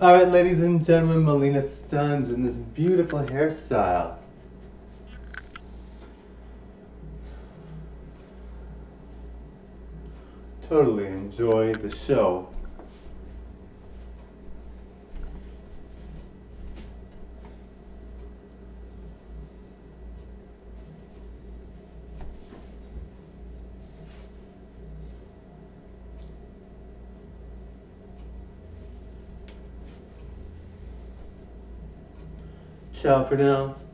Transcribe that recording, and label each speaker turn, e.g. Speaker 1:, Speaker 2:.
Speaker 1: Alright, ladies and gentlemen, Melina Stuns in this beautiful hairstyle. Totally enjoy the show. Ciao for now.